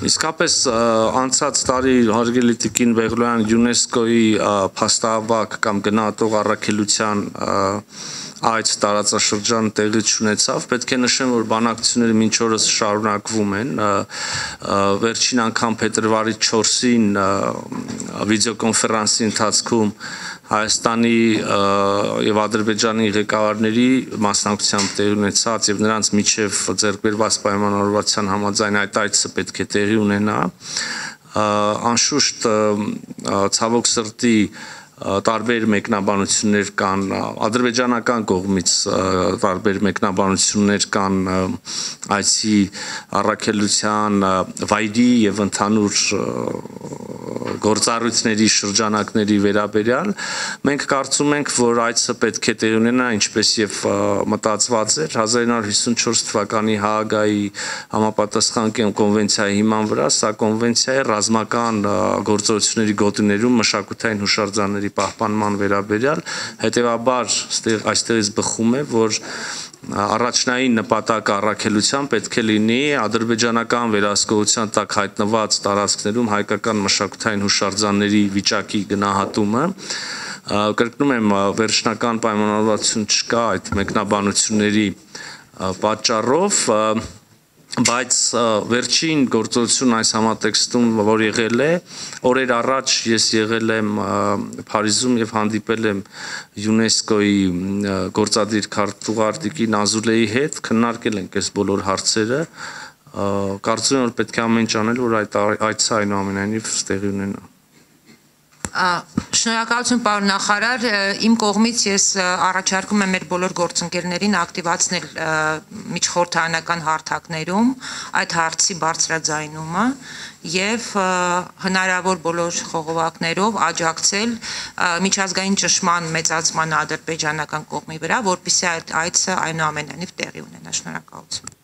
Իսկապես անցած տարի հարգելի Տիկին Բեգլոյան ՅՈՒՆԵՍԿՕ-ի փաստահավաք կամ գնահատող առաքելության այդ տարածաշրջան տեղի ունեցավ, պետք է նշեմ, որ բանակցությունները մինչ օրս շարունակվում են։ Վերջին անգամ փետրվարի 4-ին վիդեոկոնֆերանսի ընթացքում Հայաստանի եւ Ադրբեջանի ղեկավարների մասնակցությամբ տեղի ունեցած եւ նրանց միջև ձեռքբերված պայմանավորվածության համաձայն այդ այցը պետք է տեղի ունենա անշուշտ ցավոք սրտի տարբեր մեկնաբանություններ կան ադրբեջանական կողմից տարբեր մեկնաբանություններ կան այսի առաքելության վայրի եւ ընդհանուր գործառույթների շրջանակների վերաբերյալ մենք կարծում ենք որ այցը պետք է տեղի ունենա ինչպես եւ մտածված էր 1954 թվականի Հաագայի համապատասխան կոնվենցիայի հիման վրա սա կոնվենցիա է ռազմական գործողությունների գոտիներում մշակութային հուշարձանների պահպանման վերաբերյալ հետեւաբար այստեղից բխում է որ առաջնային նպատակ առաքելության պետք է լինի ադրբեջանական վերահսկողության տակ հայտնված տարածքներում հայկական մշակութային հուշարձանների վիճակի գնահատումը կրկնում եմ վերջնական պայմանավորվածություն չկա այդ մեկնաբանությունների պատճառով բայց վերջին գործողություն այս համատեքստում որ եղել է օրեր առաջ ես եղել եմ Փարիզում եւ հանդիպել եմ ՅՈՒՆԵՍԿՕ-ի գործադիր քարտուղար Տիկին Ազուլեի հետ քննարկել ենք այս բոլոր հարցերը կարծում եմ որ պետք է ամեն ինչ անել որ այդ այցը այնուամենայնիվ տեղի ունենա Շնորհակալություն պարոն նախարար, իմ կողմից ես առաջարկում եմ մեր բոլոր գործընկերներին ակտիվացնել միջխորհրդարանական հարթակներում այդ հարցի բարձրաձայնումը եւ հնարավոր բոլոր խողովակներով աջակցել միջազգային ճշման մեծացման ադրբեջանական կողմի վրա, որպիսի այդ այցը այնուամենայնիվ տեղի ունենա։ Շնորհակալություն։